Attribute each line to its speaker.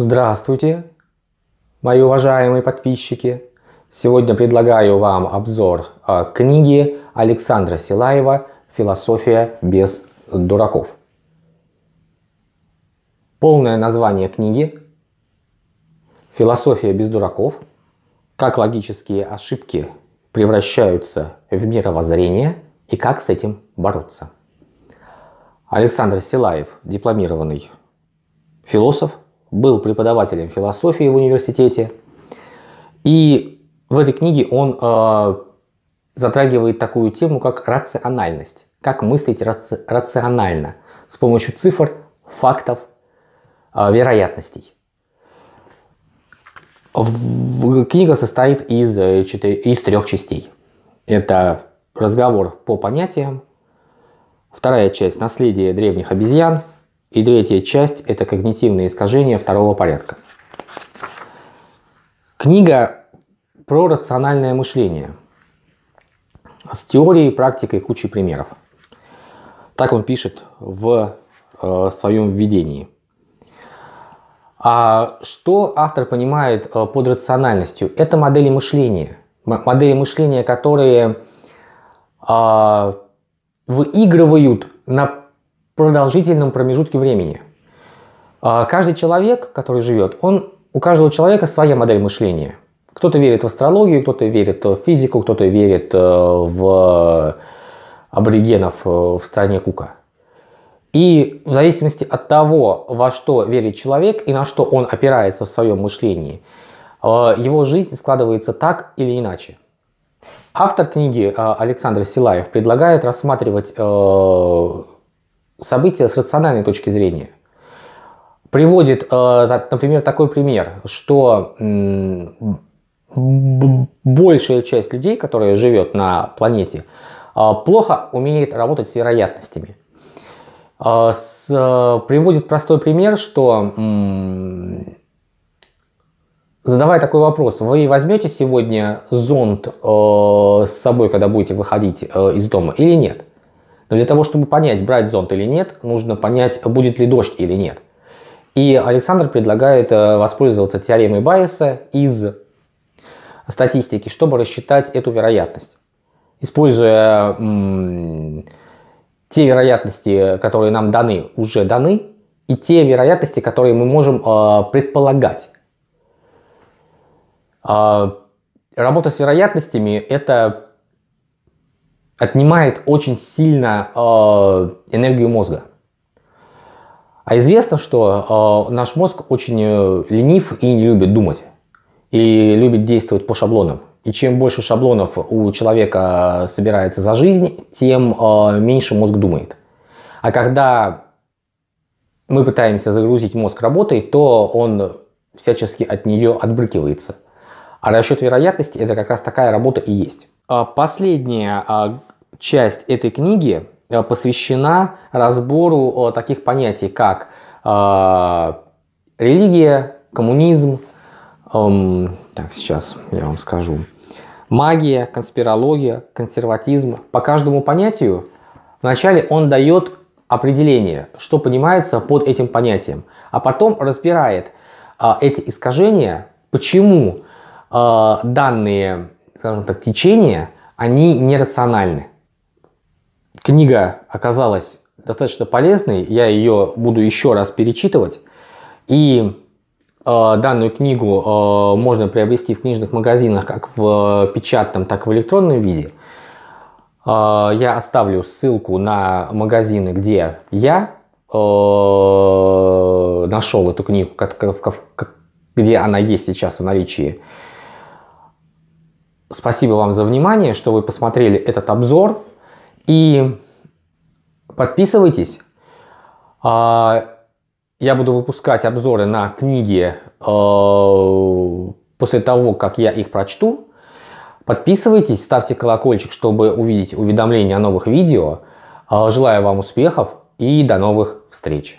Speaker 1: Здравствуйте, мои уважаемые подписчики! Сегодня предлагаю вам обзор э, книги Александра Силаева «Философия без дураков». Полное название книги «Философия без дураков. Как логические ошибки превращаются в мировоззрение и как с этим бороться». Александр Силаев, дипломированный философ, был преподавателем философии в университете. И в этой книге он э, затрагивает такую тему, как рациональность. Как мыслить раци рационально с помощью цифр, фактов, э, вероятностей. В, книга состоит из, э, из трех частей. Это разговор по понятиям, вторая часть – наследие древних обезьян – и третья часть – это когнитивные искажения второго порядка. Книга про рациональное мышление с теорией, практикой, кучей примеров. Так он пишет в э, своем введении. А что автор понимает э, под рациональностью? Это модели мышления. Модели мышления, которые э, выигрывают на продолжительном промежутке времени. А каждый человек, который живет, он, у каждого человека своя модель мышления. Кто-то верит в астрологию, кто-то верит в физику, кто-то верит э, в аборигенов э, в стране Кука. И в зависимости от того, во что верит человек и на что он опирается в своем мышлении, э, его жизнь складывается так или иначе. Автор книги Александр Силаев предлагает рассматривать события с рациональной точки зрения. Приводит, э, например, такой пример, что большая часть людей, которая живет на планете, э, плохо умеет работать с вероятностями. Э, приводит простой пример, что задавая такой вопрос, вы возьмете сегодня зонт с собой, когда будете выходить из дома или нет? Но для того, чтобы понять, брать зонт или нет, нужно понять, будет ли дождь или нет. И Александр предлагает э, воспользоваться теоремой Байеса из статистики, чтобы рассчитать эту вероятность. Используя те вероятности, которые нам даны, уже даны, и те вероятности, которые мы можем э, предполагать. Э, работа с вероятностями – это отнимает очень сильно э, энергию мозга. А известно, что э, наш мозг очень э, ленив и не любит думать. И любит действовать по шаблонам. И чем больше шаблонов у человека собирается за жизнь, тем э, меньше мозг думает. А когда мы пытаемся загрузить мозг работой, то он всячески от нее отбрыкивается. А расчет вероятности это как раз такая работа и есть. А последняя а, часть этой книги э, посвящена разбору таких понятий, как а, религия, коммунизм, так, сейчас я вам скажу, магия, конспирология, консерватизм. По каждому понятию вначале он дает определение, что понимается под этим понятием, а потом разбирает эти искажения, почему данные, скажем так, течения, они нерациональны. Книга оказалась достаточно полезной, я ее буду еще раз перечитывать. И э, данную книгу э, можно приобрести в книжных магазинах как в печатном, так и в электронном виде. Э, я оставлю ссылку на магазины, где я э, нашел эту книгу, как, как, как, где она есть сейчас в наличии. Спасибо вам за внимание, что вы посмотрели этот обзор. И подписывайтесь. А, я буду выпускать обзоры на книги а, после того, как я их прочту. Подписывайтесь, ставьте колокольчик, чтобы увидеть уведомления о новых видео. А, желаю вам успехов и до новых встреч!